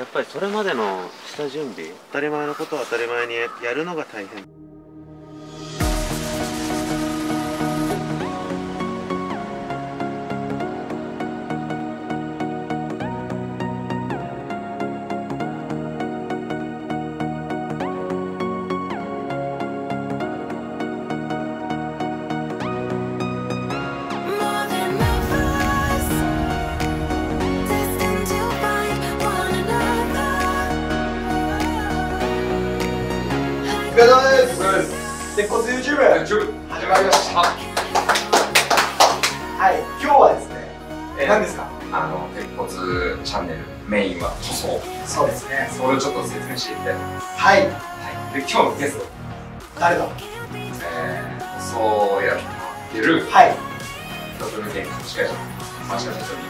やっぱりそれまでの下準備当たり前のことを当たり前にやるのが大変。メインは。塗装そうですね。それをちょっと説明していきたいと思います、はい。はい、で今日のゲスト、誰だ？えー、塗装をやってるはい。京都の県株式会社の町田社長に。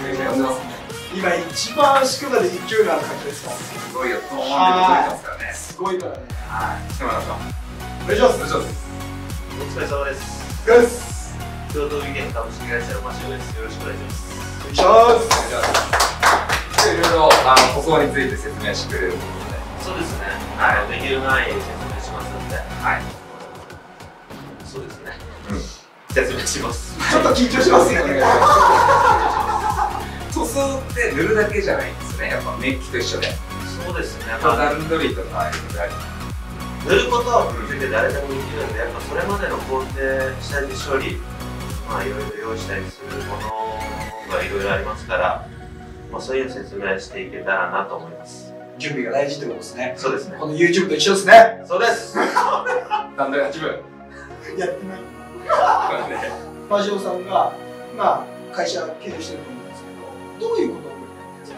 呼んでますね今一番祝賀で勢いがある感じですか？すごいよドーンってますからね。すごいからね。はい。来てもらい。ましょうお願いします。お疲れ様です。お願いします。共同技研株式会社のマシオです。よろしくお願いします。お願いします。じゃあの塗装について説明してくれるそうですね。はい。できる範囲で説明しますので。はい。そうですね。うん。説明します。ちょっと緊張しますね。お願いします塗装って塗るだけじゃないんですね。やっぱメッキと一緒で。そうですね。まあ、まあ段取りとか塗ることは全て誰でもできるんでやっぱそれまでの工程下地処理まあいろいろ用意したりするものがいろいろありますからまあそういうの説明していけたらなと思います。準備が大事ってことですね。そうですね。この YouTube と一緒ですね。そうです。段取り8分やってない。マジオさんがまあ会社経営してると思うんですけどどういうこと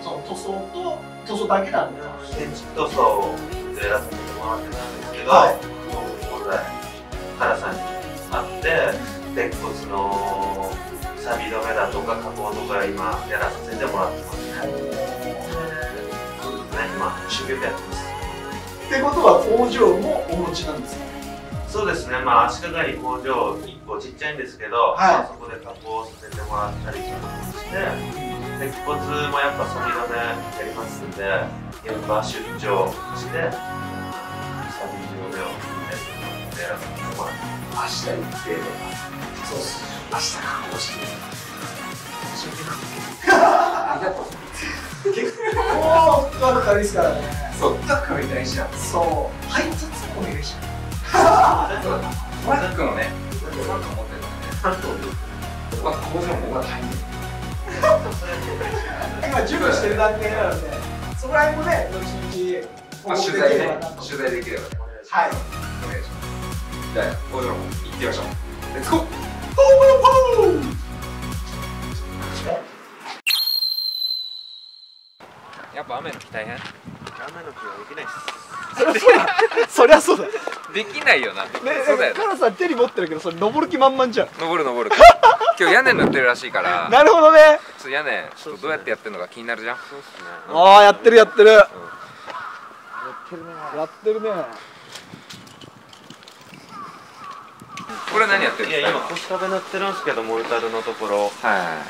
その塗装と塗装だけなのか建築塗装でやらせてもらってたんですけど、はい。本来原さんにあって鉄骨の錆止めだとか加工とか今やらせてもらってます今一生懸命やってます。ってことは工場もお持ちなんですか？そうですね、まあ、足利に工場1個ちっちゃいんですけど、はい。まあ、そこで加工させてもらったりとかして、鉄骨もやっぱ錆止めやりますんで、現場出張して、錆止めをやらせてもらって明日行ってそうっす明日加工して ありがとうもういですからね。そう深くみたいにしなそう。配達もお願いします。トラックのねトラック持ってるからね関東でまあ工今準備してる段階なのでそこら辺もね後々取材ね取材できればね。はい。お願いします。じゃあ工場の方行ってみましょう。レッツゴーやっぱ雨の日大変？雨の日はできないです。そりゃそうだ。ねできないよな、ねそうだよカラさん手に持ってるけどそれ登る気満々じゃん。登る登る。今日屋根塗ってるらしいから。なるほどね。ちょ屋根ちょっとどうやってやってるのか気になるじゃん。そうですね。ああやってるやってる、やってるね。これ何やってるんいや、ですか？今、腰壁塗ってるんですけど、モルタルのところ。は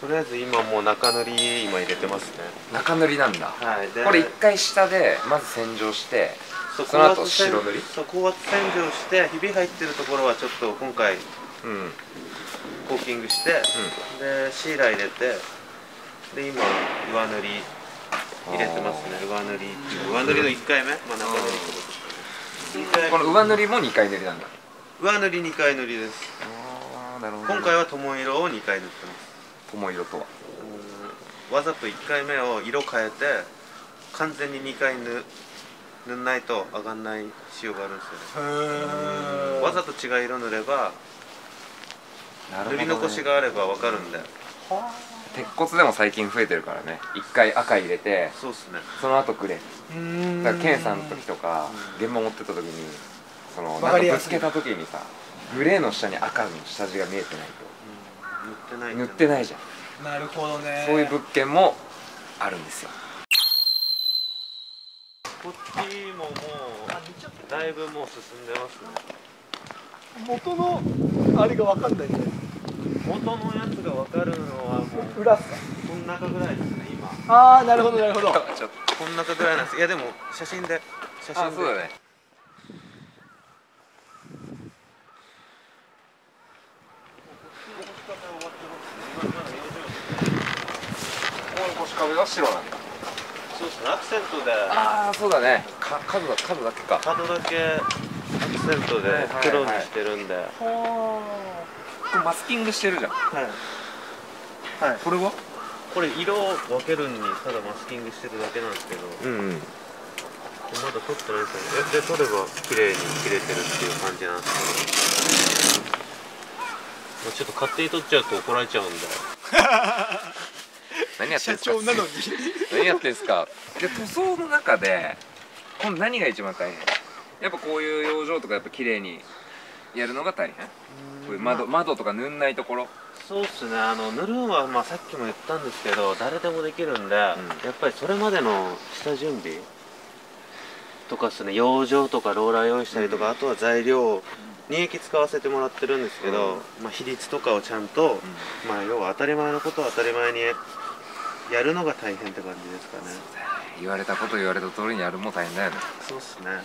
とりあえず今もう中塗り今入れてますね。い中塗りなんだ。はい。でこれ一回下でまず洗浄してそうその後白塗り？そう高圧洗浄してひび入ってるところはちょっと今回うん。コーキングして、でシーラー入れてで今上塗り入れてますね。上塗り。上塗りの1回目、まあ、中塗りってことですかね。二回この上塗りも2回塗りなんだ。上塗り2回塗りです。ああなるほ今回は友色を2回塗ってます友色とは。うん。わざと1回目を色変えて完全に2回塗塗んないと上がんない仕様があるんですよね。へわざと違う色塗ればな塗り残しがあれば分かるんで。鉄骨でも最近増えてるからね。一回赤入れてそうっすね。その後グレー。うん。だからケンさんの時とか現場持ってった時にそのわなんかぶつけた時にさグレーの下に赤の下地が見えてない塗ってないと塗ってないじゃん。なるほどね。そういう物件もあるんですよ。こっちももうだいぶもう進んでますね。元のあれが分かんないね。元のやつが分かるのはもう裏っす。かこん中ぐらいですね今。ああなるほどなるほど。ちょっこん中ぐらいなんです。いやでも写真で写と真で。あそうだねこの腰壁は白なんだそうですね。アクセントで。ああそうだね。か角だ角だけか。角だけアクセントで黒にしてるんで、はいはこれマスキングしてるじゃん。はい。これは？これ色を分けるのにただマスキングしてるだけなんですけど。うんうん。まだ撮ってないですよね。で撮れば綺麗に切れてるっていう感じなんですけど、まあ、ちょっと勝手に撮っちゃうと怒られちゃうんで 何やってんすか社長なのに。何やってんすか？で塗装の中で今度何が一番大変？やっぱこういう養生とかやっぱ綺麗にやるのが大変？こういう窓窓とか塗んないところ？そうっすね。あの塗るのは、まあ、さっきも言ったんですけど誰でもできるんで、やっぱりそれまでの下準備とかっすね。養生とかローラー用意したりとか、あとは材料乳液使わせてもらってるんですけど、まあ、比率とかをちゃんと、まあ、要は当たり前のことを当たり前にやるのが大変って感じですかね。言われたこと言われた通りにやるも大変だよね。そうっすね。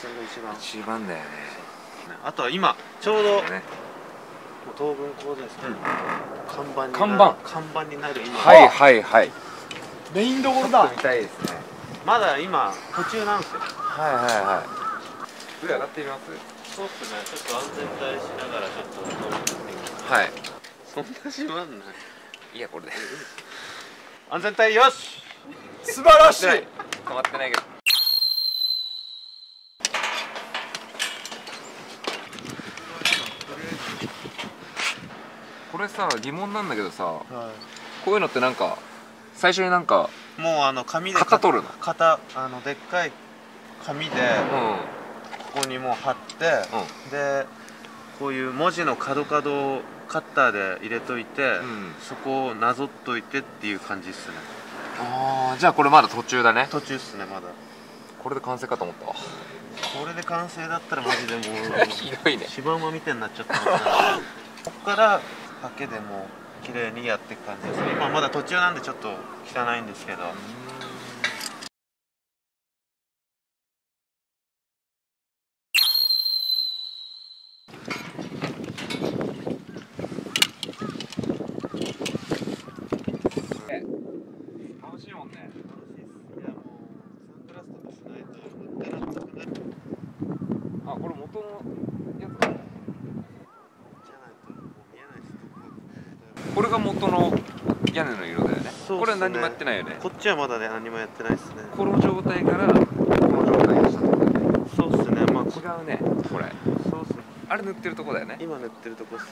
それが一番。一番だよね。あとは今ちょうどね。もう当分こうですね、看板にな看板。看板になる今、はいはいはい。メインどころだ見たいですね。まだ今途中なんですよ。はいはいはい。上上がってみます？そうっすね。ちょっと安全帯しながらちょっと登ってみます。はい。そんなしまんない。いやこれで安全帯よし。素晴らしい。止まってないけど。これさ疑問なんだけどさはこういうのってなんか最初になんかもうあの紙で型取るの？型あのでっかい紙でうここにもう貼って、でこういう文字の角角をカッターで入れといて、そこをなぞっといてっていう感じっすね。ああじゃあこれまだ途中だね。途中っすねまだ。これで完成かと思ったわ。これで完成だったらマジでもう ひどいね。シマウマみたいになっちゃってますからこっからハケでもう綺麗にやっていく感じですね。今まだ途中なんでちょっと汚いんですけど楽しいもんねいやもうサングラスとかしないと塗ってらんなくなるあこれ元のやつじゃないともう見えないですこれが元の屋根の色だよね。ね。これは何もやってないよね。こっちはまだね何もやってないですね。この状態からこの状態にしたそうっすね。まあこ違うねこれ。そうっすね。あれ塗ってるとこだよね。今塗ってるとこっすね。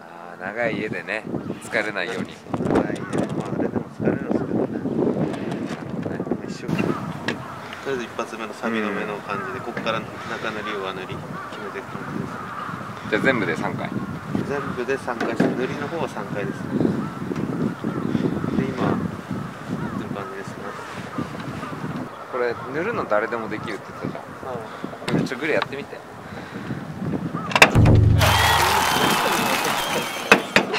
ああ長い家でね疲れないように。はいまああれでも疲れるんですけどね一生懸命とりあえず一発目のサビの目の感じで、ここから中塗り上塗り決めていく感じですね。じゃあ全部で3回。全部で3回です塗りの方は3回ですね。で今塗ってる感じですね。これ塗るの誰でもできるって言ってたじゃん。ちょっとグレやってみて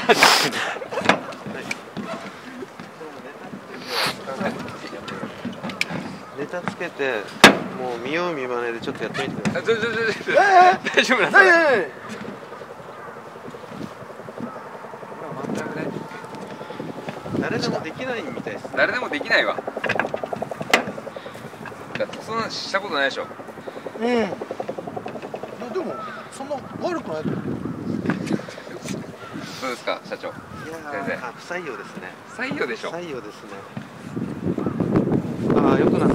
ネタつけてもう見よう見まねでちょっとやってみてください。あちょちょちょちょえ大丈夫なん何だ誰でもできないみたいです誰でもできないわ。だってそんなしたことないでしょ。うん。いやでもそんな悪くないと思う。どうですか社長？いや全然ーあ不採用ですね。採用でしょ。不採用ですね。ああ良くなっ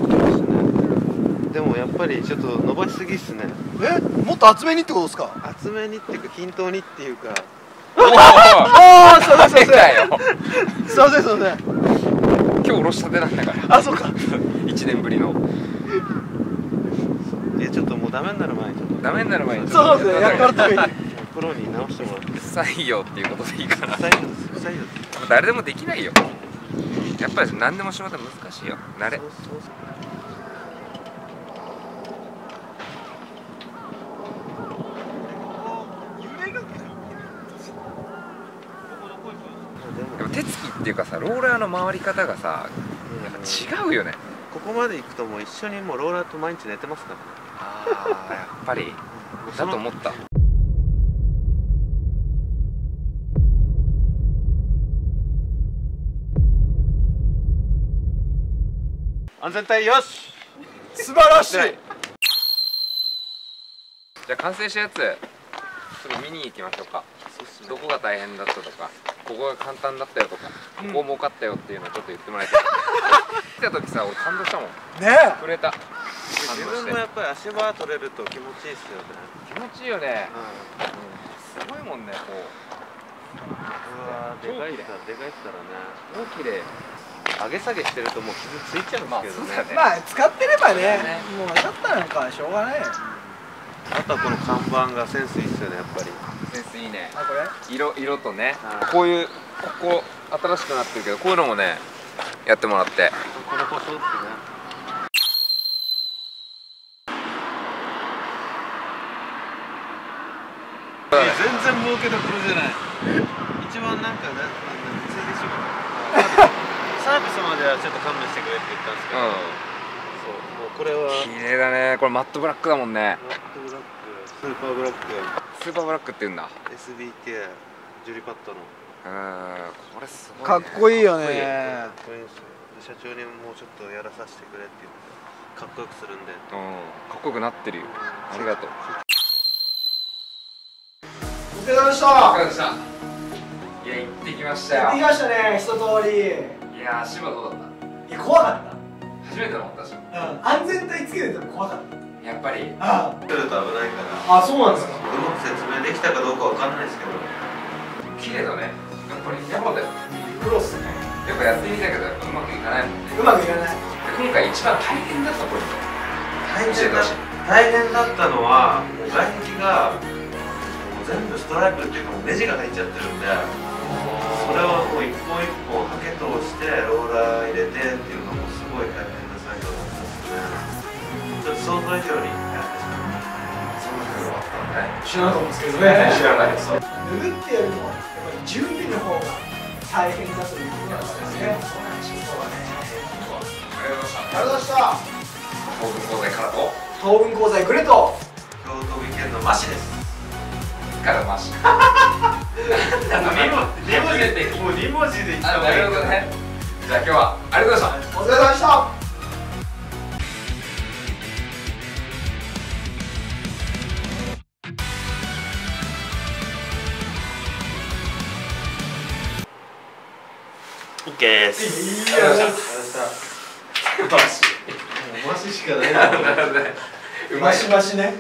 でもやっぱりちょっと伸ばしすぎっすね。え？もっと厚めにってことですか？厚めにっていうか均等にっていうか。おおああすいませんすいまだ。よせんすいませんすいません。今日おろしたてなんだから。あそうか。1年ぶりの。いやちょっともうダメになる前にちょっと。ダメになる前にそうですねやったためにプロに。直してもらって不採用っていうことでいいかな不採用です不採用です。誰でもできないよ。やっぱり何でも仕事は難しいよ。慣れ。そうそうそうっていうかさローラーの回り方がさやっぱ違うよね。ここまで行くともう一緒にもうローラーと毎日寝てますからね。ああやっぱり。だと思った。安全帯よし。素晴らしい。はい。じゃあ完成したやつちょっと見に行きましょうか。どこが大変だったとかここが簡単だったよとか、ここ儲かったよっていうのをちょっと言ってもらいたい。来た時さ俺感動したもん。ね触れた。自分もやっぱり足場取れると気持ちいいっすよね。気持ちいいよね、うすごいもんねこんうわーでかいっすからでかいっすからね。う超綺麗。上げ下げしてるともう傷ついちゃうんですけどね,、まあね。まあ使ってればねね。もう分かったなんかはしょうがないよ。あとはこの看板がセンスいいっすよねやっぱりセンスいいね。あこれ？色色とね。はいこういうここ新しくなってるけどこういうのもねやってもらって。この細っすね。全然儲けどころじゃない。一番なんかね普通でしょ。サービスまではちょっと勘弁してくれって言ったんですけど、うそうもうこれは。ん綺麗だね。これマットブラックだもんね。マットブラックスーパーブラックスーパーブラックって言うんだ。SBK ジュリパッドの。うんこれすごい、ね、かっこいいよね。かっこいいんですよ。で社長にもうちょっとやらさせてくれって言ってかっこよくするんで。うんかっこよくなってるよ。ありがとう。お疲れ様でした。がでした。いや行ってきましたやってきよましたね一通り。いや足はどうだっいや怖かった。初めて思ったでしょうん安全帯つけてても怖かったやっぱり。あ来ると危ないから。あそうなんですか。うまく説明できたかどうかわかんないですけど。綺麗だね。やっぱりやっぱだよクロスね。やっぱやってみたけどやっぱうまくいかないもんね。うまくいかない。で今回一番大変だったこれ大変だ大変だったのはもう外壁がもう全部ストライプっていうかもうネジが入っちゃってるんでそれをもう一本一本ハケ通してローラー入れてっていうのもすごい大変想像以上にやってしまいましたそんな風があったんだね知らなかったんですけどね知らないです塗るってよりもやっぱり準備の方が大変だということなんですねそうなんですよありがとうございましたありがとうございました東文工大からと東文鋼材グレと京都美県のマシです。からまし2文字でもう2文字で言った方がいいねじゃあ今日はありがとうございましたお疲れ様でしたオッケーですマシ しかない。マシマシね